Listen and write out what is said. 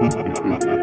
Ha ha ha ha ha!